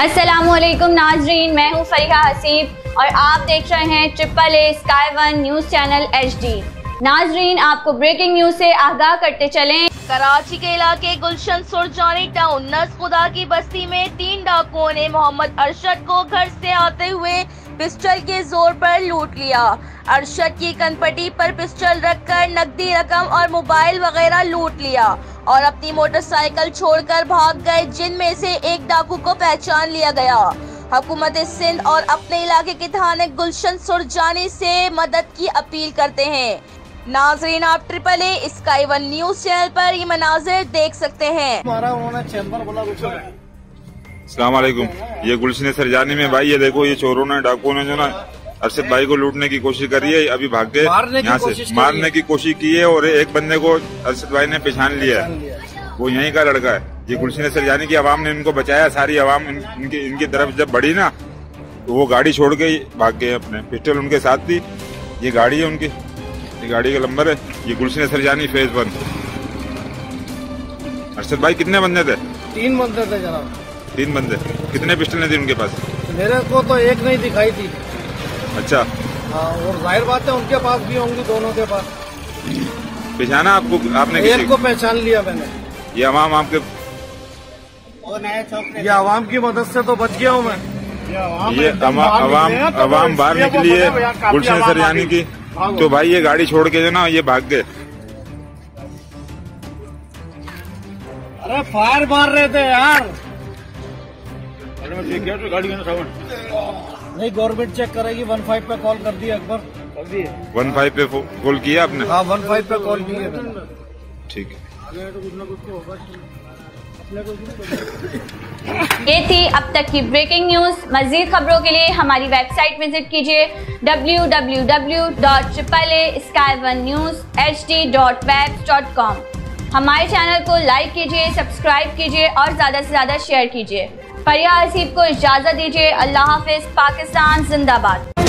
असलम नाजरीन, मैं हूँ फरीहा हसीब और आप देख रहे हैं triple A Sky One News channel H D नाजरीन, आपको ब्रेकिंग न्यूज़ से आगाह करते चलें। कराची के इलाके गुलशन सुरजानी टाउन नस खुदा की बस्ती में तीन डाकुओं ने मोहम्मद अरशद को घर से आते हुए पिस्टल के ज़ोर पर लूट लिया। अरशद की कनपट्टी पर पिस्टल रखकर नकदी रकम और मोबाइल वगैरह लूट लिया और अपनी मोटरसाइकिल छोड़कर भाग गए, जिनमें से एक डाकू को पहचान लिया गया। हुकूमत सिंध और अपने इलाके के थाने गुलशन सुरजानी से मदद की अपील करते हैं। नाजरीन आप triple A Sky One News channel पर ये मनाजिर देख सकते हैं। हमारा उन्होंने चैम्बर बोला कुछ सलामकुम ये गुलशन सरजानी में भाई ये देखो ये चोरों ने डाकुओं ने जो ना अरशद भाई को लूटने की कोशिश करी है अभी भाग के यहाँ से। मारने की कोशिश की है और एक बंदे को अरशद भाई ने पहचान लिया है। वो यहीं का लड़का है। ये गुलशन सर सरजानी की आवाम ने इनको बचाया सारी आवाम इन, इनकी इनकी तरफ़ जब बढ़ी ना तो वो गाड़ी छोड़ के भाग गए अपने। पिस्टल उनके साथ थी। ये गाड़ी है उनकी। ये गाड़ी का नंबर है। ये गुलशन सरजानी फ़ेज़ वन। अरशद भाई कितने बंदे थे? तीन बंदे थे जनाब। तीन बंदे। कितने पिस्टलें थी उनके पास? मेरे को तो एक नहीं दिखाई थी। अच्छा। हाँ और ज़ाहिर बात है उनके पास भी होंगी दोनों के पास। पहचाना आपको आपने एक किसी को पहचान लिया मैंने। ये अवाम आपके ये आवाम की मदद से तो बच गया हूँ मैं। ये अवाम अवाम बाहर निकली है गुलशन सरयानी की। तो भाई ये गाड़ी छोड़ के जो ना ये भाग गए अरे फायर मार रहे थे यार। नहीं गवर्नमेंट चेक करेगी वन फाइव पे कॉल कर दिया अकबर वन फाइव पे कॉल किया आपने? हाँ वन फाइव पे कॉल की है मैंने ठीक है ये थी अब तक की ब्रेकिंग न्यूज़ मजीद खबरों के लिए हमारी वेबसाइट विज़िट कीजिए W W W dot A Sky One News H D dot dot com हमारे चैनल को लाइक कीजिए सब्सक्राइब कीजिए और ज़्यादा से ज़्यादा शेयर कीजिए. फरिया हसीब को इजाज़त दीजिए. अल्लाह हाफिज़. पाकिस्तान जिंदाबाद.